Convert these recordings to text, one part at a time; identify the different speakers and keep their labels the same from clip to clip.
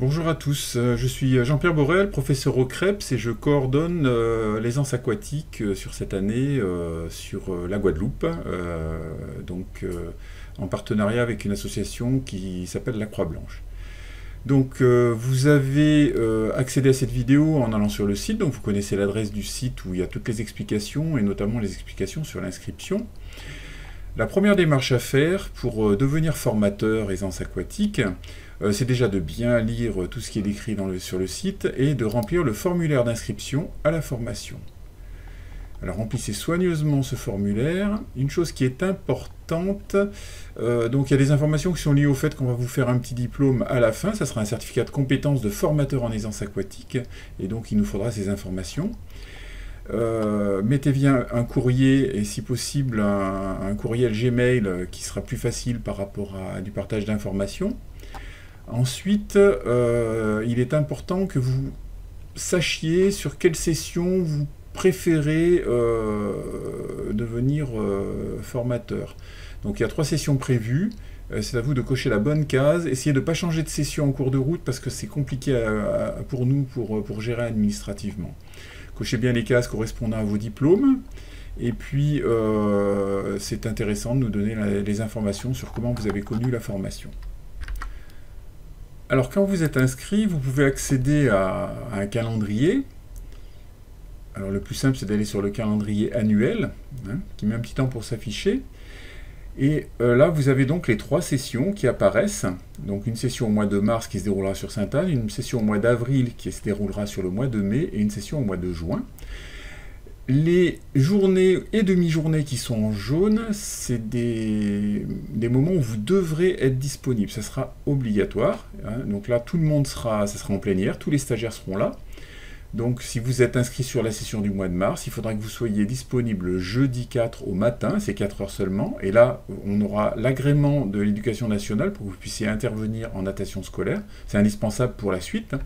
Speaker 1: Bonjour à tous, euh, je suis Jean-Pierre Borel, professeur au CREPS et je coordonne euh, l'aisance aquatique euh, sur cette année sur la Guadeloupe, donc en partenariat avec une association qui s'appelle la Croix-Blanche. Donc vous avez accédé à cette vidéo en allant sur le site, donc vous connaissez l'adresse du site où il y a toutes les explications et notamment les explications sur l'inscription. La première démarche à faire pour devenir formateur aisance aquatique, euh, c'est déjà de bien lire tout ce qui est décrit sur le site et de remplir le formulaire d'inscription à la formation. Alors remplissez soigneusement ce formulaire. Une chose qui est importante, euh, donc il y a des informations qui sont liées au fait qu'on va vous faire un petit diplôme à la fin, ça sera un certificat de compétence de formateur en aisance aquatique, et donc il nous faudra ces informations. Euh, mettez bien un courrier et si possible un, courriel Gmail qui sera plus facile par rapport à du partage d'informations. Ensuite, euh, il est important que vous sachiez sur quelle session vous préférez euh, devenir formateur. Donc il y a trois sessions prévues. C'est à vous de cocher la bonne case. Essayez de ne pas changer de session en cours de route parce que c'est compliqué pour nous pour, pour, gérer administrativement. Cochez bien les cases correspondant à vos diplômes. Et puis, c'est intéressant de nous donner les informations sur comment vous avez connu la formation. Alors quand vous êtes inscrit, vous pouvez accéder à, un calendrier. Alors le plus simple, c'est d'aller sur le calendrier annuel, hein, qui met un petit temps pour s'afficher. Et euh, là, vous avez donc les trois sessions qui apparaissent. Donc une session au mois de mars qui se déroulera sur Sainte-Anne, une session au mois d'avril qui se déroulera sur le mois de mai, et une session au mois de juin. Les journées et demi-journées qui sont en jaune, c'est des, moments où vous devrez être disponible. Ça sera obligatoire. Hein. Donc là, tout le monde sera, ça sera en plénière, tous les stagiaires seront là. Donc si vous êtes inscrit sur la session du mois de mars, il faudra que vous soyez disponible jeudi 4 au matin, c'est 4 heures seulement, et là on aura l'agrément de l'éducation nationale pour que vous puissiez intervenir en natation scolaire, c'est indispensable pour la suite.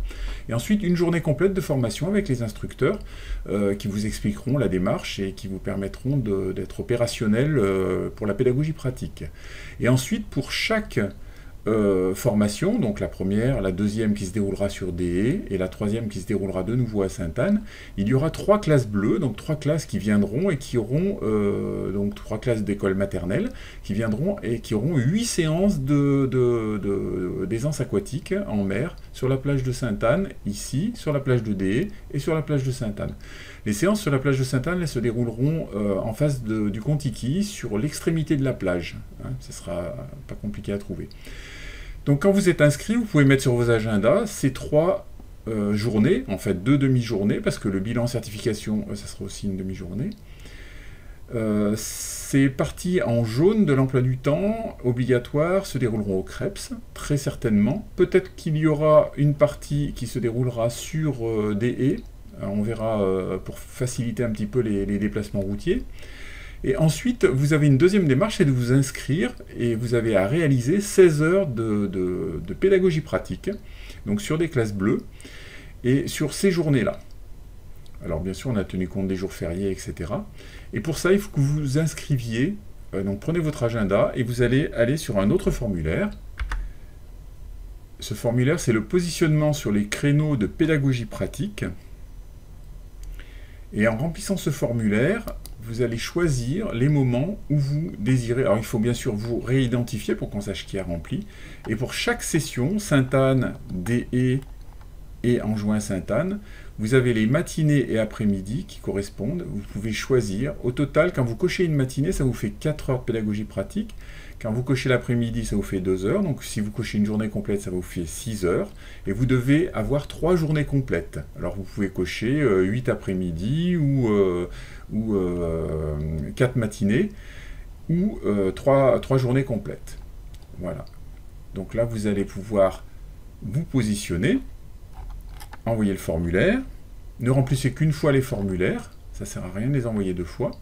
Speaker 1: Et ensuite une journée complète de formation avec les instructeurs euh, qui vous expliqueront la démarche et qui vous permettront d'être opérationnel euh, pour la pédagogie pratique. Et ensuite pour chaque euh, formation, donc la première, la deuxième qui se déroulera sur DE et la troisième qui se déroulera de nouveau à Sainte-Anne. Il y aura trois classes bleues, donc trois classes qui viendront et qui auront, euh, donc trois classes d'école maternelle, qui viendront et qui auront huit séances de, d'aisance aquatique en mer sur la plage de Sainte-Anne, ici, sur la plage de DE et sur la plage de Sainte-Anne. Les séances sur la plage de Sainte-Anne se dérouleront euh, en face du Contiki, sur l'extrémité de la plage. Hein, ce sera pas compliqué à trouver. Donc quand vous êtes inscrit, vous pouvez mettre sur vos agendas ces trois euh, journées, en fait deux demi-journées, parce que le bilan certification, euh, ça sera aussi une demi-journée. Euh, ces parties en jaune de l'emploi du temps obligatoire se dérouleront au CREPS, très certainement. Peut-être qu'il y aura une partie qui se déroulera sur des haies, on verra pour faciliter un petit peu les déplacements routiers. Et ensuite, vous avez une deuxième démarche, c'est de vous inscrire et vous avez à réaliser 16 heures de, pédagogie pratique, donc sur des classes bleues, et sur ces journées-là. Alors bien sûr, on a tenu compte des jours fériés, etc. Et pour ça, il faut que vous vous inscriviez. Euh, donc prenez votre agenda et vous allez aller sur un autre formulaire. Ce formulaire, c'est le positionnement sur les créneaux de pédagogie pratique. Et en remplissant ce formulaire, vous allez choisir les moments où vous désirez. Alors il faut bien sûr vous réidentifier pour qu'on sache qui a rempli. Et pour chaque session, Sainte-Anne, DE et en juin Sainte-Anne, vous avez les matinées et après-midi qui correspondent. Vous pouvez choisir. Au total, quand vous cochez une matinée, ça vous fait 4 heures de pédagogie pratique. Quand vous cochez l'après-midi, ça vous fait 2 heures. Donc si vous cochez une journée complète, ça vous fait 6 heures. Et vous devez avoir 3 journées complètes. Alors vous pouvez cocher 8 euh, après-midi ou, euh, ou 4 euh, matinées ou 3, 3 journées complètes. Voilà. Donc là, vous allez pouvoir vous positionner, envoyer le formulaire. Ne remplissez qu'une fois les formulaires. Ça ne sert à rien de les envoyer deux fois.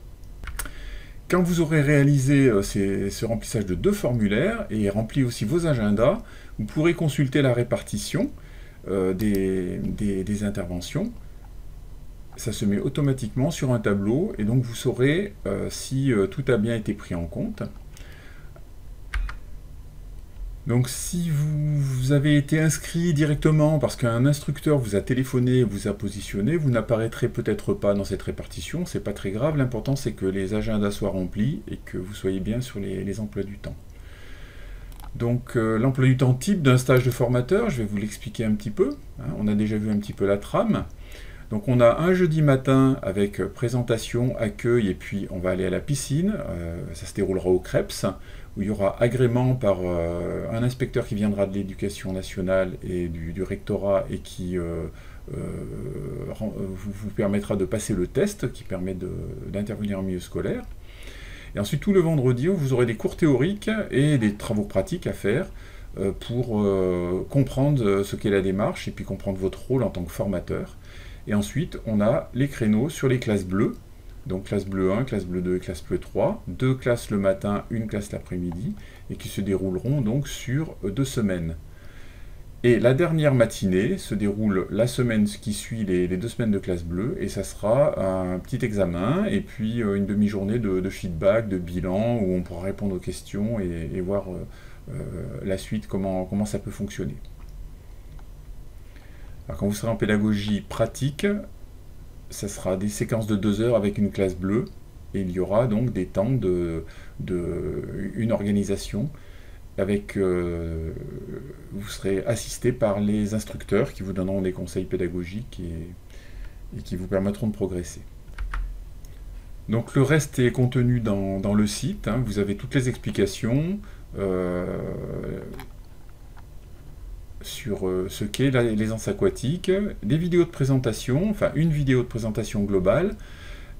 Speaker 1: Quand vous aurez réalisé euh, ce remplissage de deux formulaires et rempli aussi vos agendas, vous pourrez consulter la répartition euh, des, interventions. Ça se met automatiquement sur un tableau et donc vous saurez euh, si tout a bien été pris en compte. Donc si vous avez été inscrit directement parce qu'un instructeur vous a téléphoné, vous a positionné, vous n'apparaîtrez peut-être pas dans cette répartition, c'est pas très grave, l'important c'est que les agendas soient remplis et que vous soyez bien sur les, emplois du temps. Donc euh, l'emploi du temps type d'un stage de formateur, je vais vous l'expliquer un petit peu, hein. on a déjà vu un petit peu la trame. Donc on a un jeudi matin avec présentation, accueil et puis on va aller à la piscine, euh, ça se déroulera au Krebs où il y aura agrément par euh, un inspecteur qui viendra de l'éducation nationale et du, rectorat et qui euh, euh, vous, permettra de passer le test qui permet d'intervenir en milieu scolaire. Et ensuite, tout le vendredi, vous aurez des cours théoriques et des travaux pratiques à faire pour comprendre ce qu'est la démarche et puis comprendre votre rôle en tant que formateur. Et ensuite, on a les créneaux sur les classes bleues donc classe bleu 1, classe bleu 2 et classe bleu 3, deux classes le matin, une classe l'après-midi, et qui se dérouleront donc sur euh, deux semaines. Et la dernière matinée se déroule la semaine qui suit les, deux semaines de classe bleue, et ça sera un petit examen, et puis euh, une demi-journée de, feedback, de bilan, où on pourra répondre aux questions et, voir euh, la suite, comment ça peut fonctionner. Alors, quand vous serez en pédagogie pratique, ça sera des séquences de deux heures avec une classe bleue, et il y aura donc des temps de, une organisation avec euh, vous serez assisté par les instructeurs qui vous donneront des conseils pédagogiques et, qui vous permettront de progresser. Donc le reste est contenu dans, le site, hein. vous avez toutes les explications, euh, sur euh, ce qu'est l'aisance aquatique, des vidéos de présentation, enfin une vidéo de présentation globale,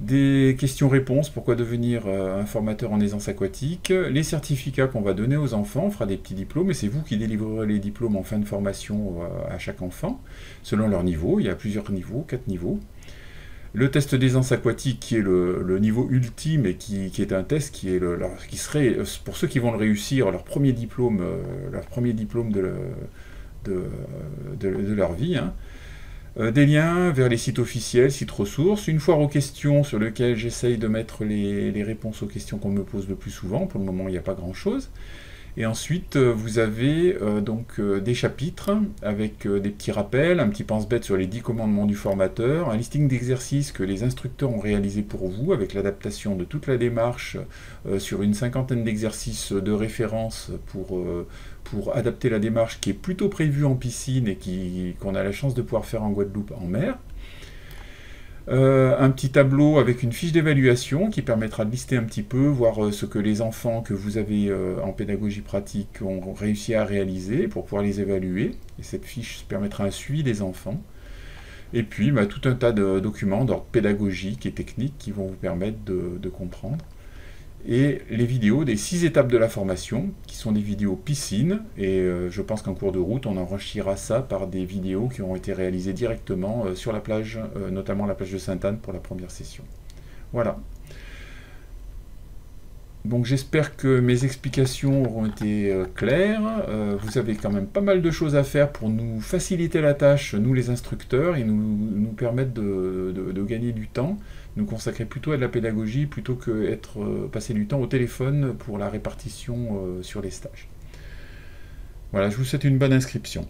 Speaker 1: des questions-réponses, pourquoi devenir euh, un formateur en aisance aquatique, les certificats qu'on va donner aux enfants, on fera des petits diplômes, et c'est vous qui délivrerez les diplômes en fin de formation euh, à chaque enfant, selon leur niveau, il y a plusieurs niveaux, quatre niveaux. Le test d'aisance aquatique qui est le, niveau ultime et qui, est un test qui, est le, qui serait, pour ceux qui vont le réussir, leur premier diplôme, leur premier diplôme de, de, leur vie. Hein. Euh, des liens vers les sites officiels, sites ressources, une foire aux questions sur lequel j'essaye de mettre les, les, réponses aux questions qu'on me pose le plus souvent. Pour le moment, il n'y a pas grand-chose. Et ensuite, euh, vous avez euh, donc euh, des chapitres avec des petits rappels, un petit pense-bête sur les 10 commandements du formateur, un listing d'exercices que les instructeurs ont réalisé pour vous avec l'adaptation de toute la démarche sur une cinquantaine d'exercices de référence pour, pour adapter la démarche qui est plutôt prévue en piscine et qu'on a la chance de pouvoir faire en Guadeloupe en mer. Euh, un petit tableau avec une fiche d'évaluation qui permettra de lister un petit peu, voir euh, ce que les enfants que vous avez euh, en pédagogie pratique ont réussi à réaliser pour pouvoir les évaluer. Et cette fiche permettra un suivi des enfants. Et puis bah, tout un tas de documents d'ordre pédagogique et technique qui vont vous permettre de comprendre et les vidéos des six étapes de la formation, qui sont des vidéos piscine, et euh, je pense qu'en cours de route, on enrichira ça par des vidéos qui ont été réalisées directement euh, sur la plage, euh, notamment la plage de Sainte-Anne pour la première session. Voilà. Donc j'espère que mes explications auront été claires. vous avez quand même pas mal de choses à faire pour nous faciliter la tâche, nous les instructeurs, et nous, nous permettre de gagner du temps nous consacrer plutôt à de la pédagogie plutôt que être, euh, passer du temps au téléphone pour la répartition euh, sur les stages. Voilà, je vous souhaite une bonne inscription.